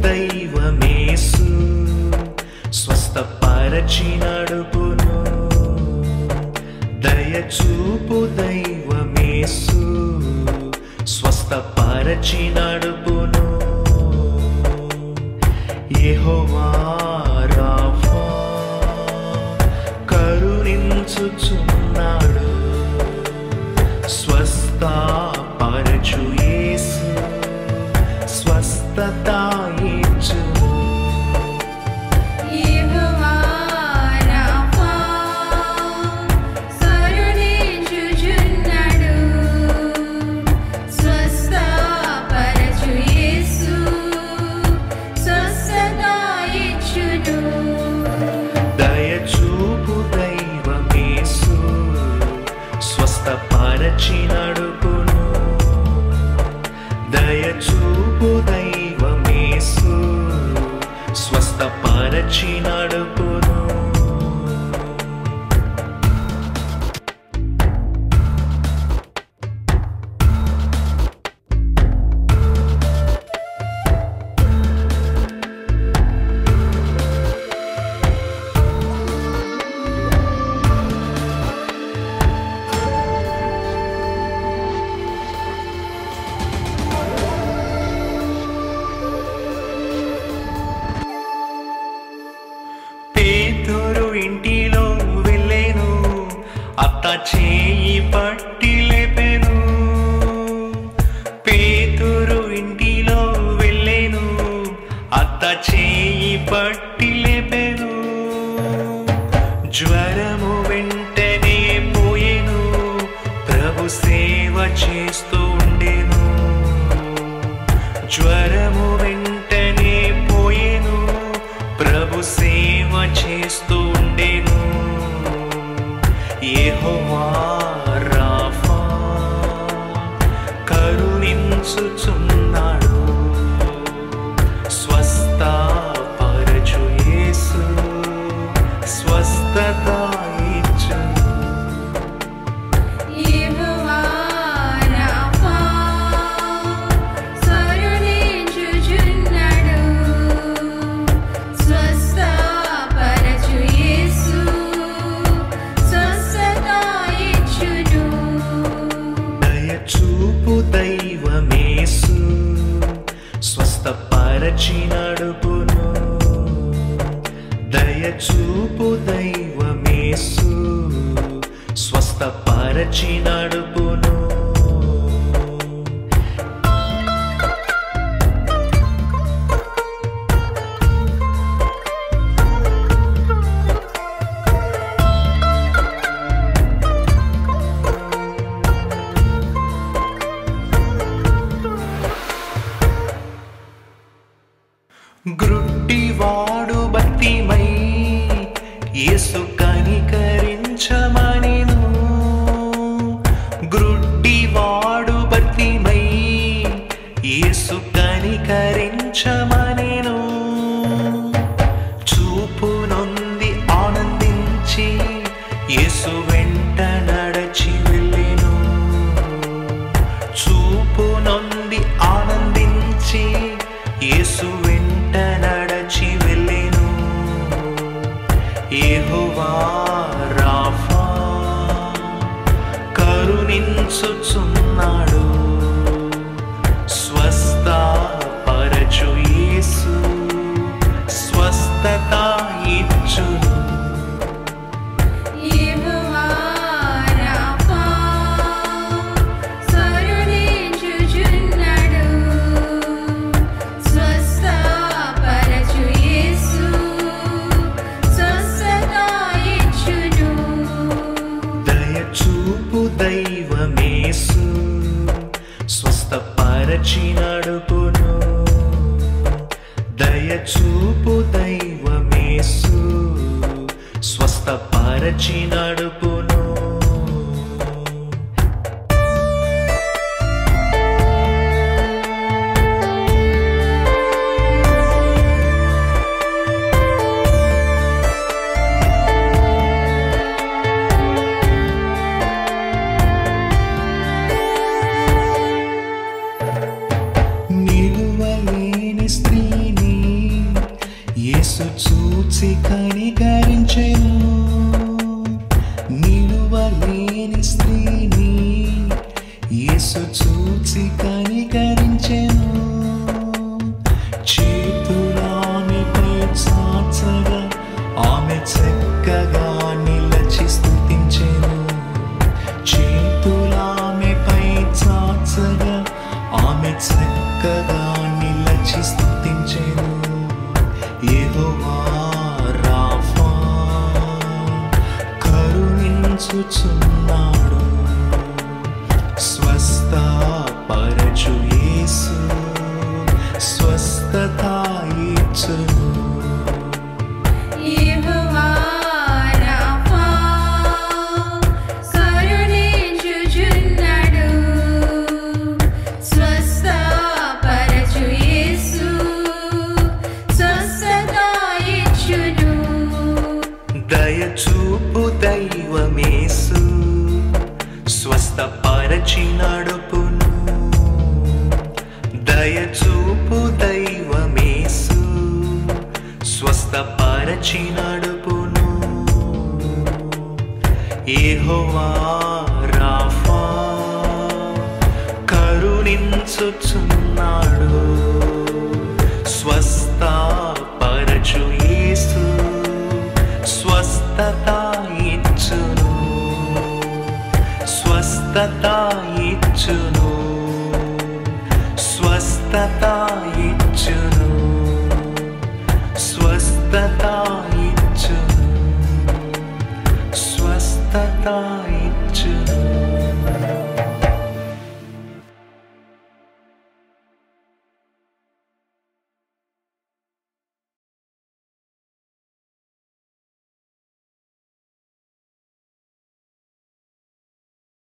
దైవమేసు స్వస్థపరచి నడుపును. దయ చూపు దైవమేసు స్వస్థపరచి నడుపును. యెహోవా కరుణించుచున్నాడు. స్వస్థ పరచు యేసు స్వస్థత దయచూపు దైవమేసు. స్వస్థపరచి చేయి పట్టి లేపెను పేతురు ఇంటిలో వెళ్ళేను. అత్త చేయి పట్టి లేపెను జ్వరము వెంటనే పోయేను. ప్రభు సేవ చేస్తూ ఉండేను. జ్వరం కరుణించుచున్నాడు స్వస్థ మరచి నడుపును. దయచూపు దైవమేసు. స్వస్థపరచి నడు గ్రుడ్డివాడు బతిమై యేసు కనికరించమనిను. గ్రుడ్డివాడు బతిమై యేసు కనికరించమనిను మరచి నడుపును. దయచూపు దైవమేసు. స్వస్థపరచి నడుపును. యేసు చూచి కనికరించేను. स्वस्था पर्जुयेसु स्वस्थता ये స్వస్థపరచి నడుపును. దయచూపు దైవమేసు. స్వస్థపరచి నడుపును. ఏహోవా రాఫా కరుణించుచును स्वस्थताय स्वस्थताय ఇచ్చును स्वस्थता